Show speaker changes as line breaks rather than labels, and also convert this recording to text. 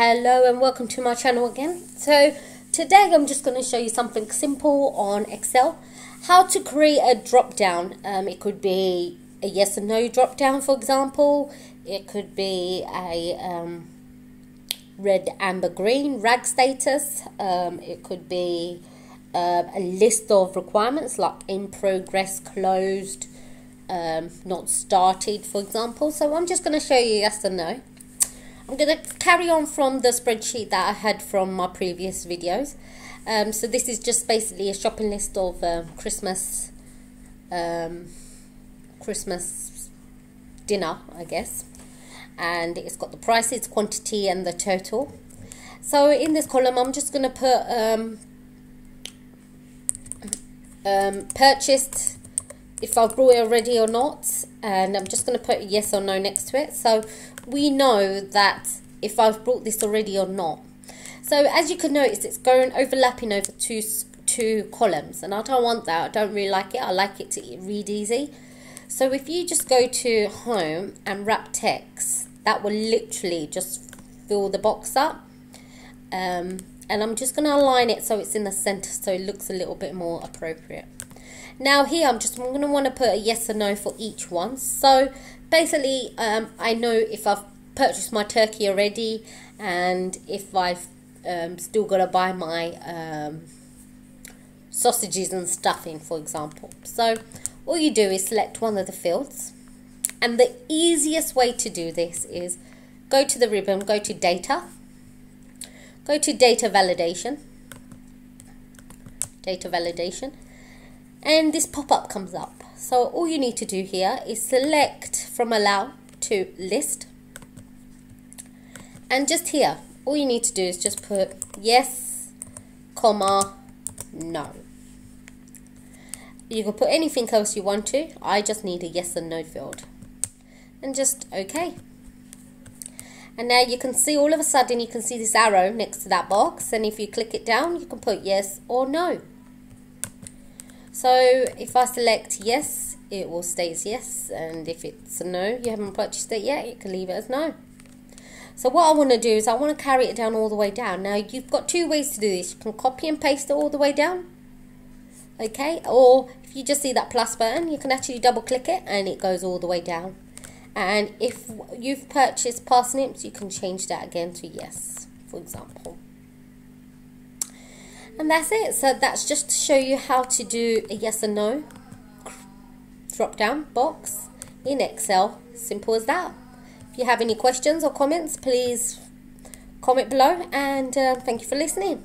Hello and welcome to my channel again. So today I'm just going to show you something simple on Excel. How to create a drop down. Um, it could be a yes or no drop down for example. It could be a um, red, amber, green rag status. Um, it could be uh, a list of requirements like in progress, closed, um, not started for example. So I'm just going to show you yes or no. I'm going to carry on from the spreadsheet that I had from my previous videos. Um, so this is just basically a shopping list of um, Christmas um, Christmas dinner, I guess. And it's got the prices, quantity and the total. So in this column, I'm just going to put um, um, purchased if I've brought it already or not and I'm just going to put yes or no next to it. So we know that if I've brought this already or not. So as you can notice it's going overlapping over two two columns and I don't want that. I don't really like it. I like it to read easy. So if you just go to home and wrap text that will literally just fill the box up. Um, and I'm just going to align it so it's in the center so it looks a little bit more appropriate now here I'm just going to want to put a yes or no for each one. So basically um, I know if I've purchased my turkey already and if I've um, still got to buy my um, sausages and stuffing for example. So all you do is select one of the fields and the easiest way to do this is go to the ribbon, go to data, go to data validation, data validation and this pop-up comes up. So all you need to do here is select from allow to list. And just here all you need to do is just put yes comma no. You can put anything else you want to. I just need a yes and no field. And just okay. And now you can see all of a sudden you can see this arrow next to that box. And if you click it down you can put yes or no so if I select yes, it will stay as yes. And if it's a no, you haven't purchased it yet, you can leave it as no. So what I want to do is I want to carry it down all the way down. Now you've got two ways to do this. You can copy and paste it all the way down. Okay, or if you just see that plus button, you can actually double click it and it goes all the way down. And if you've purchased parsnips, you can change that again to yes, for example. And that's it. So that's just to show you how to do a yes or no drop down box in Excel. Simple as that. If you have any questions or comments, please comment below and uh, thank you for listening.